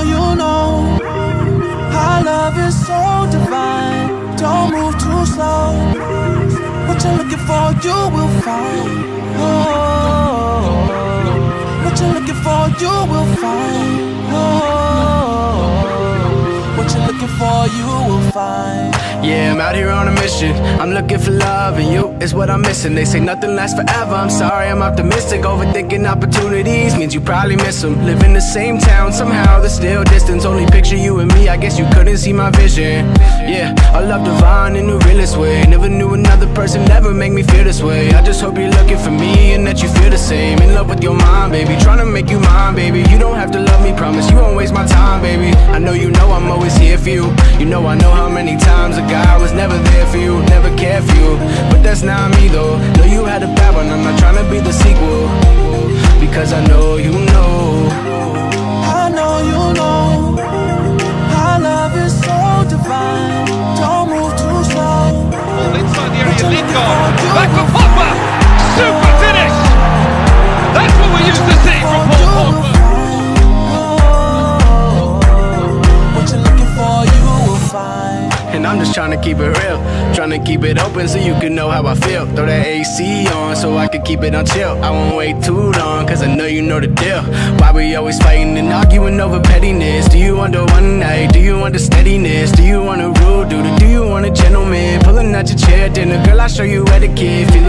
you know. Our love is so divine. Don't move too slow. What you're looking for, you will find. Oh, looking oh. For, you will find. Yeah, I'm out here on a mission. I'm looking for love, and you is what I'm missing. They say nothing lasts forever. I'm sorry, I'm optimistic. Overthinking opportunities means you probably miss them. Live in the same town, somehow there's still distance. Only picture you and me, I guess you couldn't see my vision. Yeah, I love divine in the realest way. Never knew another person ever make me feel this way. I just hope you're looking for me and that you feel the same. In love with your mind, baby. Trying to make you mine, baby. You don't have to love me, promise you won't waste my time, baby. I know you know I'm for you. You know I know how many times a guy was never there for you, never cared for you. But that's not me though. Know you had a bad one, I'm not trying to be the sequel. Because I know you know. I'm just trying to keep it real. Trying to keep it open so you can know how I feel. Throw that AC on so I can keep it on chill. I won't wait too long, cause I know you know the deal. Why we always fighting and arguing over pettiness? Do you want the one night? Do you want the steadiness? Do you want a rule dude? Do you want a gentleman? Pulling out your chair, dinner, girl, I'll show you etiquette. Feel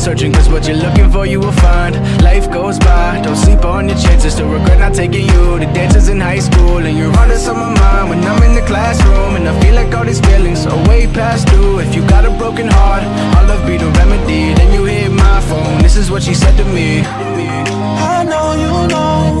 searching, cause what you're looking for, you will find. Life goes by, don't sleep on your chances. To regret not taking you to dances in high school. And you're honest on my mind when I'm in the classroom. And I feel like all these feelings are way past due. If you got a broken heart, all love be the remedy. Then you hit my phone, this is what she said to me. I know you know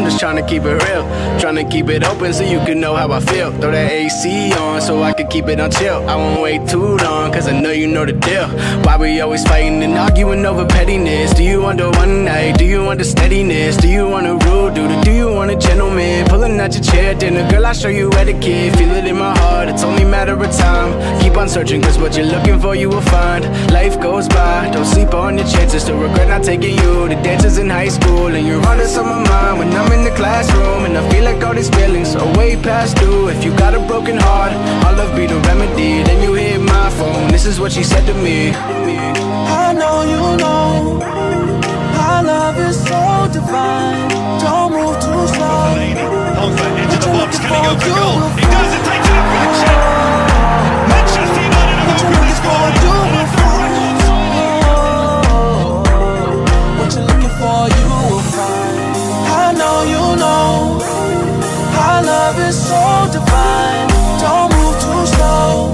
I'm just trying to keep it real. Trying to keep it open so you can know how I feel. Throw that AC on so I can keep it on chill. I won't wait too long, cause I know you know the deal. Why we always fighting and arguing over pettiness? Do you want the one night? Do you want the steadiness? Do you want a rude dude? Do you want a gentleman? Pulling out your chair, dinner, girl, I'll show you etiquette. Feel it in my heart, it's only matter of time. Keep on searching, cause what you're looking for, you will find. Life goes by, don't sleep on your chances. To regret not taking you to dances in high school. And you're honest on my mind when I'm in the classroom. And I feel like all these feelings are way past due. If you got a broken heart, all love be the remedy. Then you hit my phone, this is what she said to me. I know you know our love is so divine. is so divine. Don't move too slow.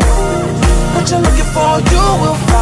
What you're looking for, you will find.